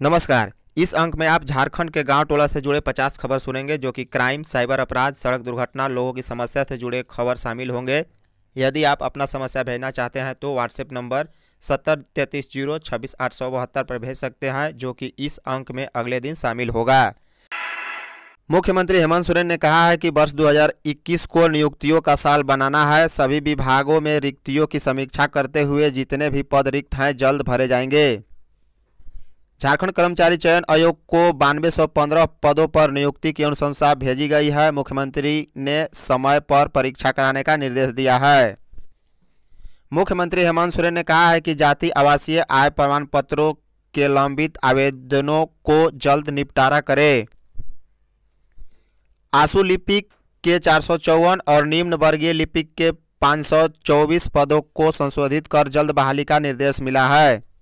नमस्कार। इस अंक में आप झारखंड के गाँव टोला से जुड़े 50 खबर सुनेंगे, जो कि क्राइम, साइबर अपराध, सड़क दुर्घटना, लोगों की समस्या से जुड़े खबर शामिल होंगे। यदि आप अपना समस्या भेजना चाहते हैं तो व्हाट्सएप नंबर सत्तर तैंतीस ज़ीरो छब्बीस आठ सौ बहत्तर पर भेज सकते हैं, जो कि इस अंक में अगले दिन शामिल होगा। मुख्यमंत्री हेमंत सोरेन ने कहा है कि वर्ष 2021 को नियुक्तियों का साल बनाना है। सभी विभागों में रिक्तियों की समीक्षा करते हुए जितने भी पद रिक्त हैं, जल्द भरे जाएँगे। झारखंड कर्मचारी चयन आयोग को बानवे सौ पंद्रह पदों पर नियुक्ति की अनुशंसा भेजी गई है। मुख्यमंत्री ने समय पर परीक्षा कराने का निर्देश दिया है। मुख्यमंत्री हेमंत सोरेन ने कहा है कि जाति, आवासीय, आय प्रमाण पत्रों के लंबित आवेदनों को जल्द निपटारा करे। आँसू लिपिक के चार सौ चौवन और निम्न वर्गीय लिपिक के 524 पदों को संशोधित कर जल्द बहाली का निर्देश मिला है।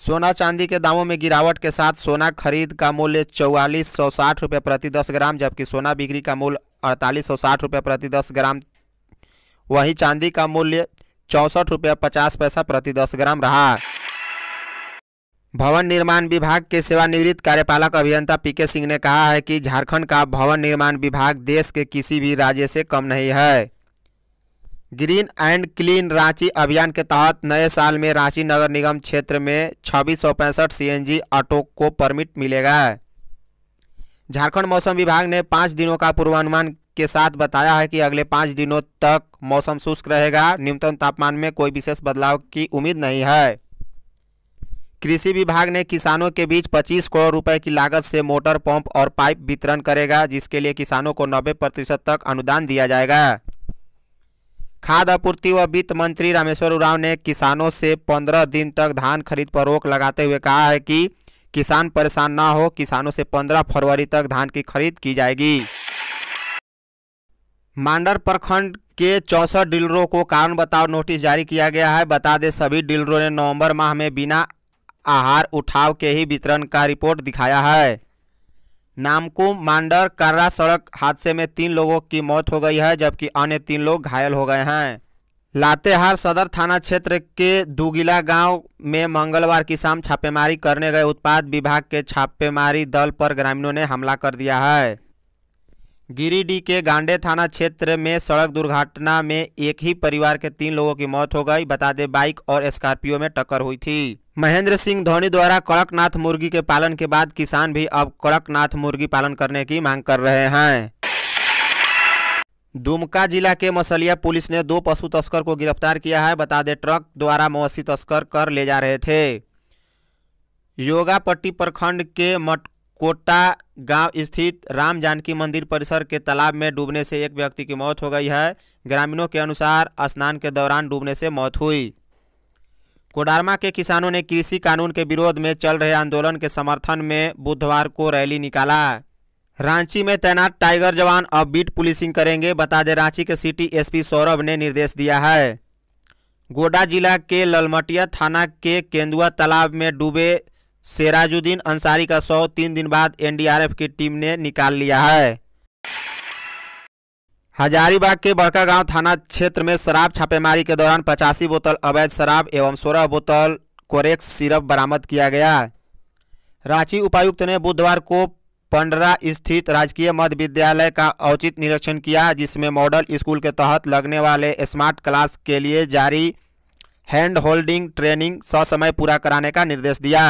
सोना चांदी के दामों में गिरावट के साथ सोना खरीद का मूल्य चौवालीस सौ साठ रुपये प्रति दस ग्राम, जबकि सोना बिक्री का मूल्य अड़तालीस सौ साठ रुपये प्रति दस ग्राम। वहीं चांदी का मूल्य चौंसठ रुपये पचास पैसा प्रति दस ग्राम रहा। भवन निर्माण विभाग के सेवानिवृत्त कार्यपालक अभियंता पीके सिंह ने कहा है कि झारखंड का भवन निर्माण विभाग देश के किसी भी राज्य से कम नहीं है। ग्रीन एंड क्लीन रांची अभियान के तहत नए साल में रांची नगर निगम क्षेत्र में छब्बीस सौ पैंसठ सी ऑटो को परमिट मिलेगा। झारखंड मौसम विभाग ने पाँच दिनों का पूर्वानुमान के साथ बताया है कि अगले पाँच दिनों तक मौसम शुष्क रहेगा, न्यूनतम तापमान में कोई विशेष बदलाव की उम्मीद नहीं है। कृषि विभाग ने किसानों के बीच 25 करोड़ रुपए की लागत से मोटर पंप और पाइप वितरण करेगा, जिसके लिए किसानों को 90 प्रतिशत तक अनुदान दिया जाएगा। खाद्य आपूर्ति व वित्त मंत्री रामेश्वर उरांव ने किसानों से 15 दिन तक धान खरीद पर रोक लगाते हुए कहा है कि किसान परेशान न हो, किसानों से 15 फरवरी तक धान की खरीद की जाएगी। मांडर प्रखंड के चौसठ डीलरों को कारण बताओ नोटिस जारी किया गया है। बता दें, सभी डीलरों ने नवंबर माह में बिना आहार उठाव के ही वितरण का रिपोर्ट दिखाया है। नामकुम मांडर कर्रा सड़क हादसे में तीन लोगों की मौत हो गई है, जबकि अन्य तीन लोग घायल हो गए हैं। लातेहार सदर थाना क्षेत्र के दुगिला गाँव में मंगलवार की शाम छापेमारी करने गए उत्पाद विभाग के छापेमारी दल पर ग्रामीणों ने हमला कर दिया है। गिरिडीह के गांडे थाना क्षेत्र में सड़क दुर्घटना में एक ही परिवार के तीन लोगों की मौत हो गई, बता दें बाइक और स्कॉर्पियो में टक्कर हुई थी। महेंद्र सिंह धोनी द्वारा कड़कनाथ मुर्गी के पालन के बाद किसान भी अब कड़कनाथ मुर्गी पालन करने की मांग कर रहे हैं। दुमका जिला के मसलिया पुलिस ने दो पशु तस्कर को गिरफ़्तार किया है, बता दें, ट्रक द्वारा मवेशी तस्कर कर ले जा रहे थे। योगापट्टी प्रखंड के मटकोटा गाँव स्थित राम जानकी मंदिर परिसर के तालाब में डूबने से एक व्यक्ति की मौत हो गई है। ग्रामीणों के अनुसार स्नान के दौरान डूबने से मौत हुई। कोडारमा के किसानों ने कृषि कानून के विरोध में चल रहे आंदोलन के समर्थन में बुधवार को रैली निकाला। रांची में तैनात टाइगर जवान अब बीट पुलिसिंग करेंगे, बता दें रांची के सिटी एसपी सौरभ ने निर्देश दिया है। गोड्डा जिला के ललमटिया थाना के केंदुआ तालाब में डूबे सेराजुद्दीन अंसारी का शव तीन दिन बाद एनडीआरएफ की टीम ने निकाल लिया है। हजारीबाग के बड़का गाँव थाना क्षेत्र में शराब छापेमारी के दौरान पचासी बोतल अवैध शराब एवं सोलह बोतल कोरेक्स सिरप बरामद किया गया। रांची उपायुक्त ने बुधवार को पंडरा स्थित राजकीय मध्य विद्यालय का औचित निरीक्षण किया, जिसमें मॉडल स्कूल के तहत लगने वाले स्मार्ट क्लास के लिए जारी हैंड होल्डिंग ट्रेनिंग ससमय पूरा कराने का निर्देश दिया।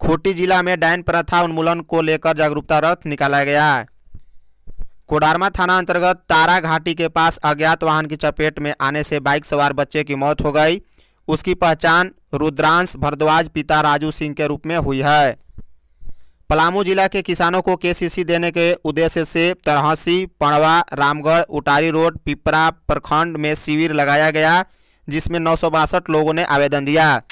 खूंटी जिला में डायन प्रथा उन्मूलन को लेकर जागरूकता रथ निकाला गया। कोडारमा थाना अंतर्गत तारा घाटी के पास अज्ञात वाहन की चपेट में आने से बाइक सवार बच्चे की मौत हो गई। उसकी पहचान रुद्रांश भरद्वाज पिता राजू सिंह के रूप में हुई है। पलामू जिला के किसानों को केसीसी देने के उद्देश्य से तरहसी पड़वा रामगढ़, उटारी रोड, पिपरा प्रखंड में शिविर लगाया गया, जिसमें नौ सौ बासठ लोगों ने आवेदन दिया।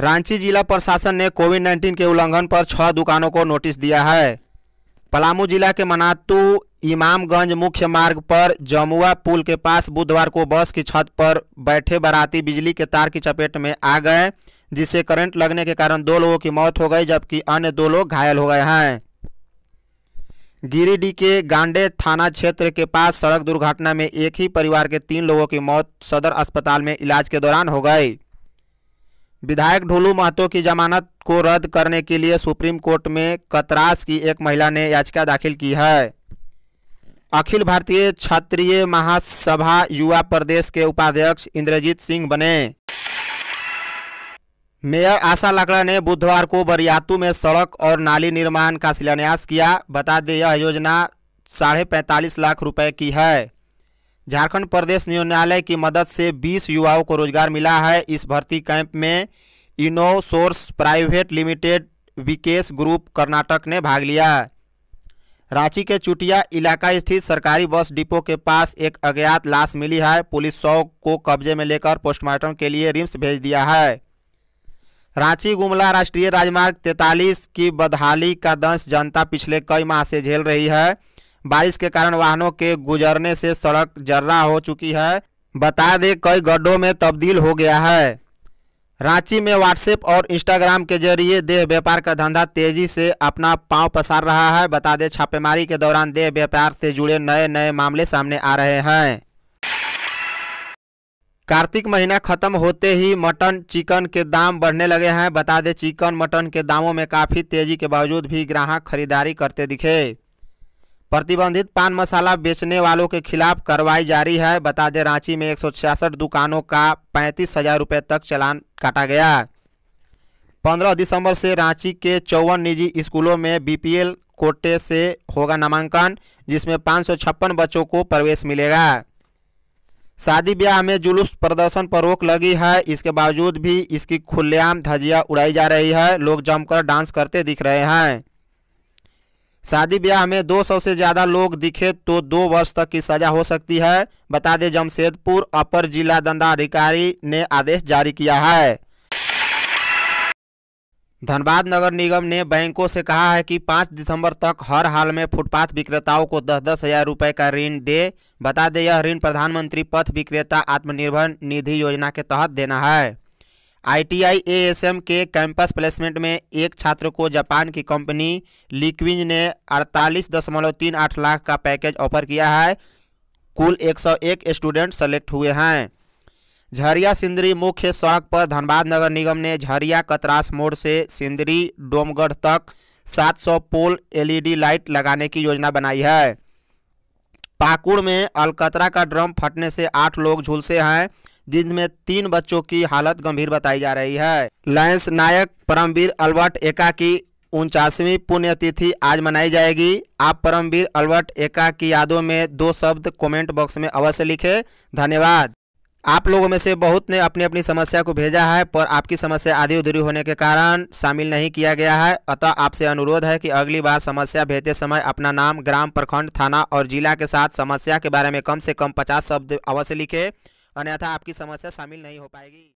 रांची जिला प्रशासन ने कोविड 19 के उल्लंघन पर छह दुकानों को नोटिस दिया है। पलामू जिला के मनातू इमामगंज मुख्य मार्ग पर जमुआ पुल के पास बुधवार को बस की छत पर बैठे बाराती बिजली के तार की चपेट में आ गए, जिससे करंट लगने के कारण दो लोगों की मौत हो गई, जबकि अन्य दो लोग घायल हो गए हैं। गिरिडीह के गांडे थाना क्षेत्र के पास सड़क दुर्घटना में एक ही परिवार के तीन लोगों की मौत सदर अस्पताल में इलाज के दौरान हो गई। विधायक ढोलू महतो की जमानत को रद्द करने के लिए सुप्रीम कोर्ट में कतरास की एक महिला ने याचिका दाखिल की है। अखिल भारतीय क्षत्रिय महासभा युवा प्रदेश के उपाध्यक्ष इंद्रजीत सिंह बने। मेयर आशा लाकड़ा ने बुधवार को बरियातू में सड़क और नाली निर्माण का शिलान्यास किया। बता दें, यह योजना साढ़े पैंतालीस लाख रुपए की है। झारखंड प्रदेश न्यायालय की मदद से 20 युवाओं को रोज़गार मिला है। इस भर्ती कैंप में Innosource private limited, Vikesh group, Karnataka ने भाग लिया। रांची के चुटिया इलाका स्थित सरकारी बस डिपो के पास एक अज्ञात लाश मिली है। पुलिस सौ को कब्जे में लेकर पोस्टमार्टम के लिए रिम्स भेज दिया है। रांची गुमला राष्ट्रीय राजमार्ग 43 की बदहाली का दंश जनता पिछले कई माह से झेल रही है। बारिश के कारण वाहनों के गुजरने से सड़क जर्रा हो चुकी है। बता दें, कई गड्ढों में तब्दील हो गया है। रांची में व्हाट्सएप और इंस्टाग्राम के ज़रिए देह व्यापार का धंधा तेज़ी से अपना पाँव पसार रहा है। बता दें, छापेमारी के दौरान देह व्यापार से जुड़े नए नए मामले सामने आ रहे हैं। कार्तिक महीना खत्म होते ही मटन, चिकन के दाम बढ़ने लगे हैं। बता दें, चिकन, मटन के दामों में काफ़ी तेज़ी के बावजूद भी ग्राहक खरीदारी करते दिखे। प्रतिबंधित पान मसाला बेचने वालों के खिलाफ कार्रवाई जारी है। बता दें, रांची में एक सौ छियासठ दुकानों का पैंतीस हज़ार रुपये तक चलान काटा गया। पंद्रह दिसंबर से रांची के चौवन निजी स्कूलों में बीपीएल कोटे से होगा नामांकन, जिसमें पाँच सौ छप्पन बच्चों को प्रवेश मिलेगा। शादी ब्याह में जुलूस प्रदर्शन पर रोक लगी है। इसके बावजूद भी इसकी खुलेआम धजिया उड़ाई जा रही है। लोग जमकर डांस करते दिख रहे हैं। शादी ब्याह में 200 से ज़्यादा लोग दिखे तो दो वर्ष तक की सज़ा हो सकती है। बता दें, जमशेदपुर अपर जिला दंडाधिकारी ने आदेश जारी किया है। धनबाद नगर निगम ने बैंकों से कहा है कि 5 दिसंबर तक हर हाल में फुटपाथ विक्रेताओं को दस दस हज़ार रुपये का ऋण दे। बता दें, यह ऋण प्रधानमंत्री पथ विक्रेता आत्मनिर्भर निधि योजना के तहत देना है। आईटीआई एएसएम के कैंपस प्लेसमेंट में एक छात्र को जापान की कंपनी लिक्विज ने अड़तालीस दशमलव तीन आठ लाख का पैकेज ऑफ़र किया है। कुल 101 स्टूडेंट सेलेक्ट हुए हैं। झरिया सिंदरी मुख्य सड़क पर धनबाद नगर निगम ने झरिया कतरास मोड़ से सिंदरी डोमगढ़ तक 700 पोल एलईडी लाइट लगाने की योजना बनाई है। पाकुड़ में अलकतरा का ड्रम फटने से आठ लोग झुलसे हैं। जिनमें तीन बच्चों की हालत गंभीर बताई जा रही है। लैंस नायक परमवीर अल्बर्ट एका की उनचासवीं पुण्यतिथि आज मनाई जाएगी। आप परमवीर अल्बर्ट एका की यादों में दो शब्द कमेंट बॉक्स में अवश्य लिखें। धन्यवाद। आप लोगों में से बहुत ने अपनी अपनी समस्या को भेजा है, पर आपकी समस्या आधी अधूरी होने के कारण शामिल नहीं किया गया है। अतः आपसे अनुरोध है कि अगली बार समस्या भेजते समय अपना नाम ग्राम प्रखंड, थाना और जिला के साथ समस्या के बारे में कम से कम पचास शब्द अवश्य लिखें। अन्यथा आपकी समस्या शामिल नहीं हो पाएगी।